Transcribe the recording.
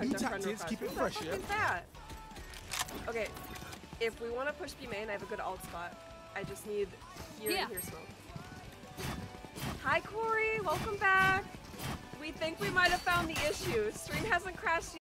New tactics, keep it fresh, that? Okay, if we want to push B main, I have a good alt spot. I just need here Yeah. and here smoke. Hi Corey, welcome back. We think we might have found the issue. Stream hasn't crashed